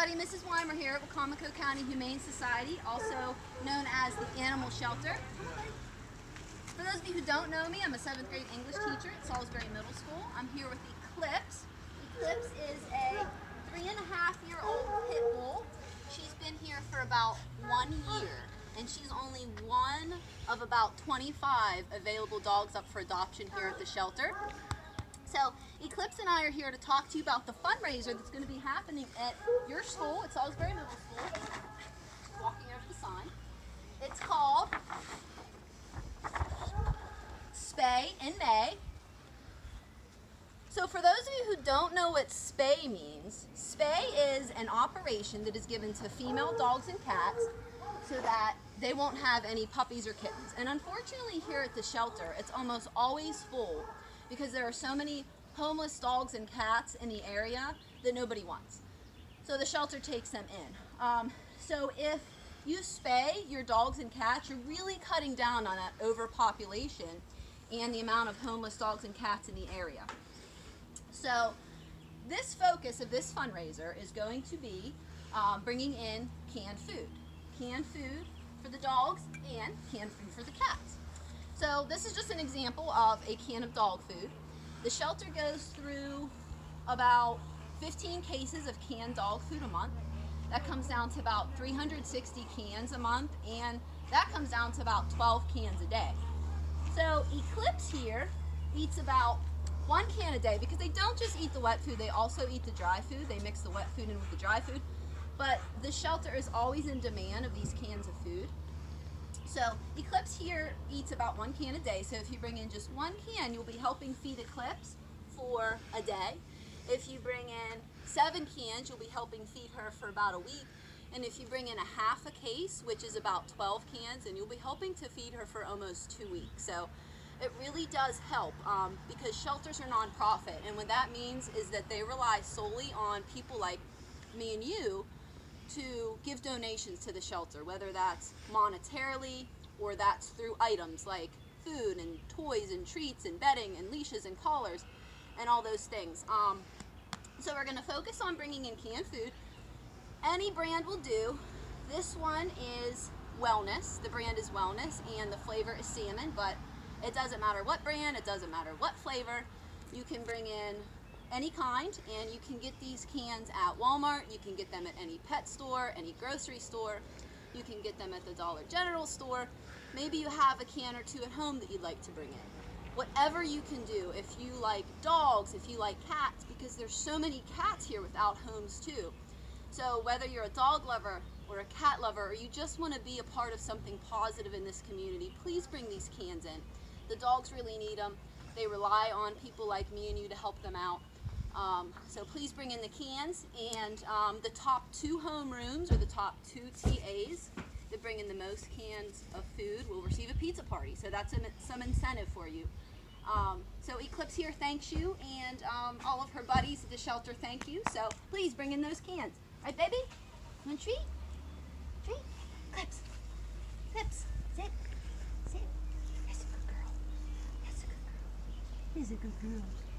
everybody, Mrs. Weimer here at Wicomico County Humane Society, also known as the Animal Shelter. For those of you who don't know me, I'm a seventh grade English teacher at Salisbury Middle School. I'm here with Eclipse. Eclipse is a three and a half year old pit bull. She's been here for about one year, and she's only one of about 25 available dogs up for adoption here at the shelter. So Eclipse and I are here to talk to you about the fundraiser that's going to be happening at your school, at Salisbury Middle School. Walking over the sign. It's called Spay in May. So for those of you who don't know what spay means, spay is an operation that is given to female dogs and cats so that they won't have any puppies or kittens. And unfortunately here at the shelter, it's almost always full because there are so many homeless dogs and cats in the area that nobody wants. So the shelter takes them in. Um, so if you spay your dogs and cats, you're really cutting down on that overpopulation and the amount of homeless dogs and cats in the area. So this focus of this fundraiser is going to be um, bringing in canned food. Canned food for the dogs and canned food for the cats. So this is just an example of a can of dog food. The shelter goes through about 15 cases of canned dog food a month. That comes down to about 360 cans a month, and that comes down to about 12 cans a day. So Eclipse here eats about one can a day because they don't just eat the wet food, they also eat the dry food. They mix the wet food in with the dry food. But the shelter is always in demand of these cans of food. So Eclipse here eats about one can a day. So if you bring in just one can, you'll be helping feed Eclipse for a day. If you bring in seven cans, you'll be helping feed her for about a week. And if you bring in a half a case, which is about 12 cans, and you'll be helping to feed her for almost two weeks. So it really does help um, because shelters are nonprofit. And what that means is that they rely solely on people like me and you to give donations to the shelter, whether that's monetarily or that's through items like food and toys and treats and bedding and leashes and collars and all those things. Um, so we're going to focus on bringing in canned food. Any brand will do. This one is Wellness. The brand is Wellness and the flavor is salmon, but it doesn't matter what brand, it doesn't matter what flavor. You can bring in any kind and you can get these cans at Walmart, you can get them at any pet store, any grocery store, you can get them at the Dollar General store. Maybe you have a can or two at home that you'd like to bring in. Whatever you can do, if you like dogs, if you like cats, because there's so many cats here without homes too. So whether you're a dog lover or a cat lover or you just want to be a part of something positive in this community, please bring these cans in. The dogs really need them. They rely on people like me and you to help them out. Um, so please bring in the cans and um, the top two home rooms or the top two TAs that bring in the most cans of food will receive a pizza party. So that's a, some incentive for you. Um, so Eclipse here thanks you and um, all of her buddies at the shelter thank you. So please bring in those cans. Right, baby? Want a treat? Treat? Eclipse. Eclipse. Sit. Sit. That's a good girl. That's a good girl. That's a good girl.